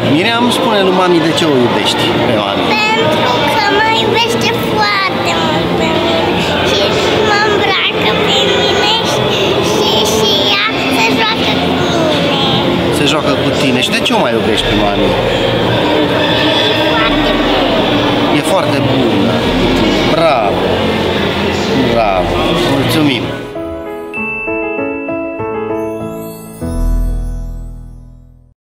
Miriam, spune lui mami de ce o iubești pe mami. Pentru că mă iubește foarte mult pe mine și mă îmbracă pe mine și, și, ea se joacă cu mine. Se joacă cu tine. Și de ce o mai iubești pe mami? E foarte bun. Bravo! Bravo! Mulțumim!